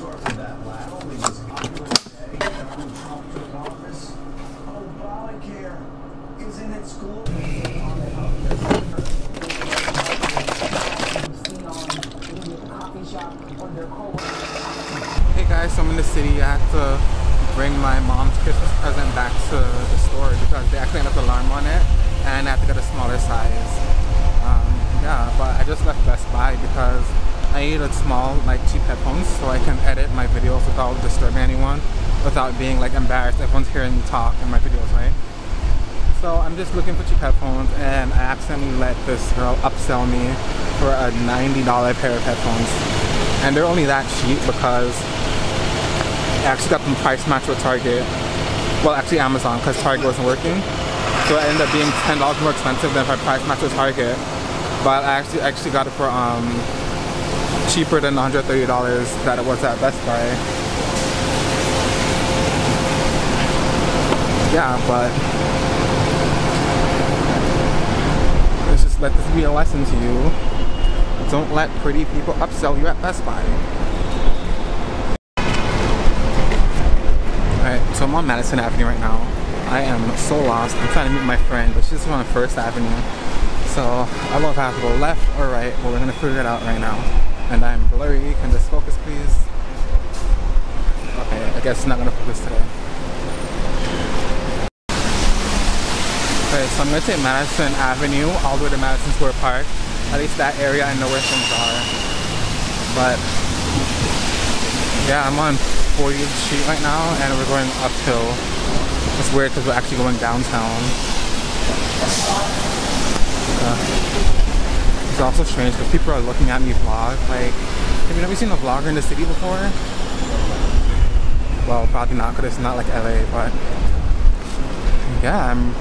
Hey guys, so I'm in the city. I have to bring my mom's Christmas present back to the store because they actually left the alarm on it and I have to get a smaller size. Um, yeah, but I just left Best Buy because I need a small, like cheap headphones so I can edit my videos without disturbing anyone, without being like embarrassed. Everyone's hearing me talk in my videos, right? So I'm just looking for cheap headphones and I accidentally let this girl upsell me for a $90 pair of headphones and they're only that cheap because I actually got them price match with Target. Well, actually Amazon because Target wasn't working. So it ended up being $10 more expensive than if I price match with Target. But I actually actually got it for um cheaper than $130 that it was at Best Buy. Yeah, but let's just let this be a lesson to you. Don't let pretty people upsell you at Best Buy. Alright, so I'm on Madison Avenue right now. I am so lost. I'm trying to meet my friend, but she's on First Avenue. So I don't know if I have to go left or right, but we're gonna figure it out right now. And I'm blurry. Can this focus please? Okay, I guess it's not gonna focus today. Okay, so I'm gonna take Madison Avenue all the way to Madison Square Park. At least that area I know where things are. But yeah, I'm on 40th Street right now and we're going uphill. It's weird because we're actually going downtown. Uh, it's also strange because people are looking at me vlog. Like, have you never seen a vlogger in the city before? Well, probably not because it's not like LA, but yeah, I'm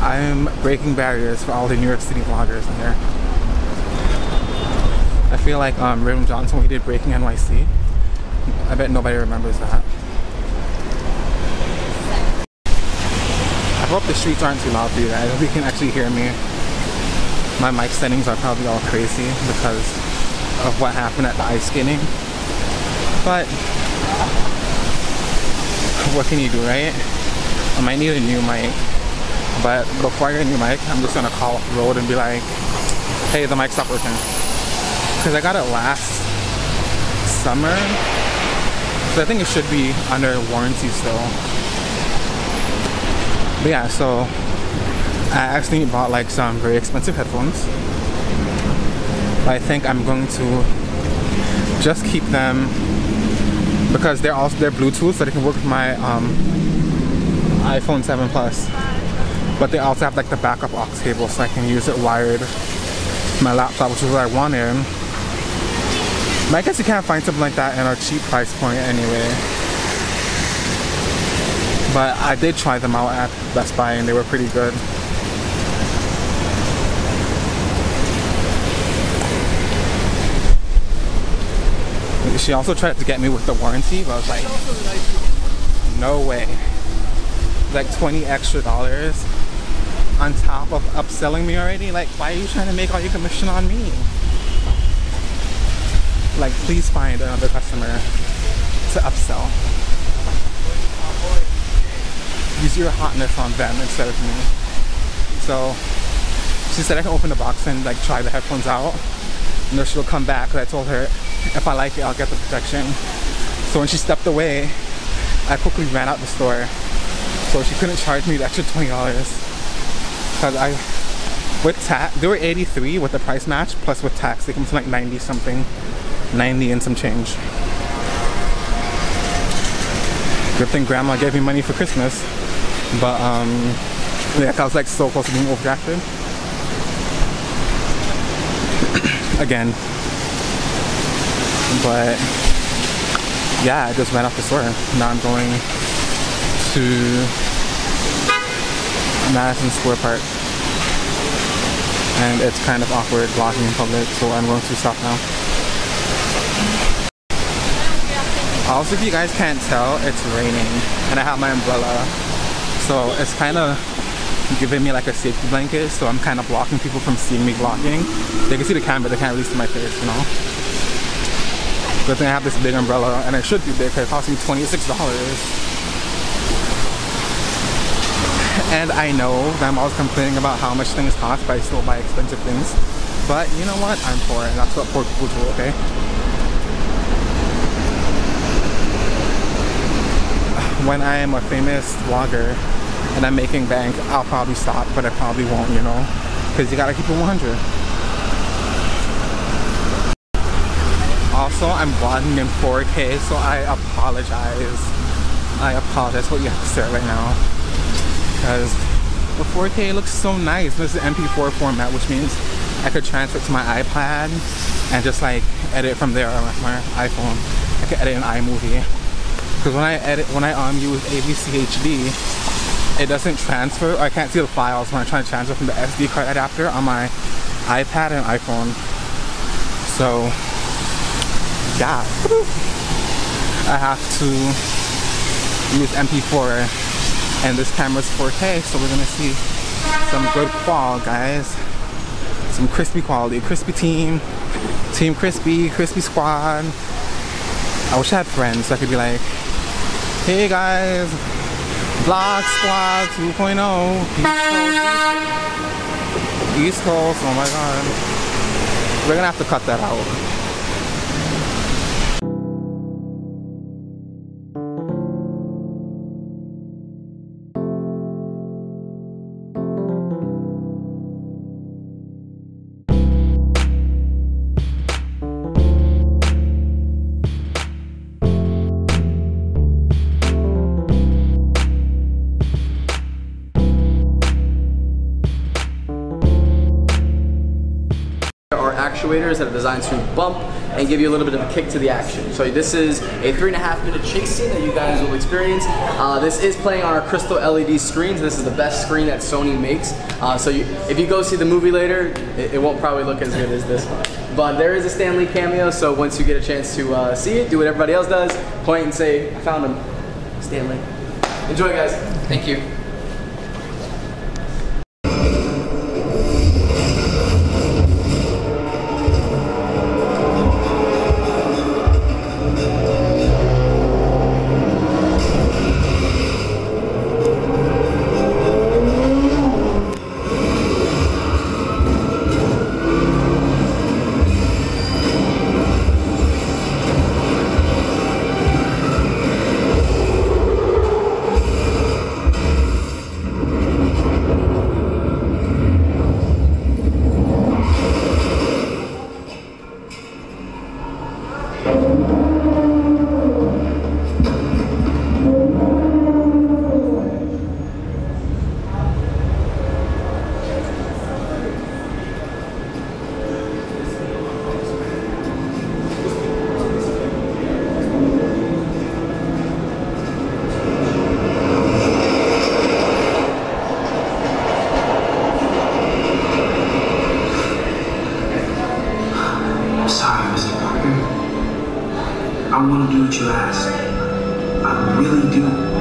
I'm breaking barriers for all the New York City vloggers in there. I feel like um, Rhythm Johnson when he did Breaking NYC. I bet nobody remembers that. I hope the streets aren't too loud for you guys. Hope you can actually hear me. My mic settings are probably all crazy because of what happened at the ice skating. But what can you do, right? I might need a new mic. But before I get a new mic, I'm just gonna call up Rode and be like, hey, the mic stopped working. Because I got it last summer. So I think it should be under warranty still. But yeah, so I actually bought like some very expensive headphones. I think I'm going to just keep them because they're also they're Bluetooth so they can work with my um, iPhone 7 Plus. But they also have like the backup aux cable so I can use it wired my laptop which is what I wanted but I guess you can't find something like that in a cheap price point anyway. But I did try them out at Best Buy and they were pretty good she also tried to get me with the warranty but I was like no way like 20 extra dollars on top of upselling me already? Like, why are you trying to make all your commission on me? Like, please find another customer to upsell. Use your hotness on them instead of me. So, she said I can open the box and like try the headphones out. And then she'll come back. Cause I told her if I like it, I'll get the protection. So when she stepped away, I quickly ran out the store. So she couldn't charge me the extra $20 because I with tax they were 83 with the price match plus with tax they come to like 90 something 90 and some change good thing grandma gave me money for Christmas but um yeah I was like so close to being overdrafted again but yeah I just ran off the store now I'm going to Madison Square Park. And it's kind of awkward vlogging in public, so I'm going to stop now. Also, if you guys can't tell, it's raining, and I have my umbrella. So it's kind of giving me like a safety blanket, so I'm kind of blocking people from seeing me vlogging. They can see the camera, they can't really see my face, you know? Good thing I have this big umbrella, and it should be big because it cost me $26. And I know that I'm always complaining about how much things cost, but I still buy expensive things. But you know what? I'm poor, and that's what poor people do, okay? When I am a famous vlogger and I'm making bank, I'll probably stop, but I probably won't, you know? Because you gotta keep it 100. Also, I'm vlogging in 4K, so I apologize. I apologize what you have to say right now. Because the 4K looks so nice. This is MP4 format, which means I could transfer it to my iPad and just like edit from there on my iPhone. I could edit an iMovie. Because when I edit, when I um, use AVC HD, it doesn't transfer, I can't see the files when I'm trying to transfer from the SD card adapter on my iPad and iPhone. So, yeah. I have to use MP4 and this camera's 4K, so we're gonna see some good qual, guys. Some crispy quality, crispy team, team crispy, crispy squad. I wish I had friends so I could be like, hey guys, Vlog Squad 2.0, East Coast, East Coast, oh my god. We're gonna have to cut that out. Actuators that are designed to bump and give you a little bit of a kick to the action. So this is a three and a half minute chase scene that you guys will experience. Uh, this is playing on our crystal LED screens. This is the best screen that Sony makes. Uh, so you, if you go see the movie later, it, it, won't probably look as good as this one. But there is a Stan Lee cameo, so once you get a chance to uh, see it, do what everybody else does, point and say, I found him, Stan Lee. Enjoy guys. Thank you. I want to do what you ask. I really do.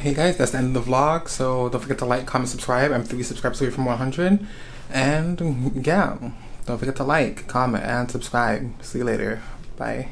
Hey guys, that's the end of the vlog. So don't forget to like, comment, subscribe. I'm three subscribers away from 100. And yeah, don't forget to like, comment, and subscribe. See you later. Bye.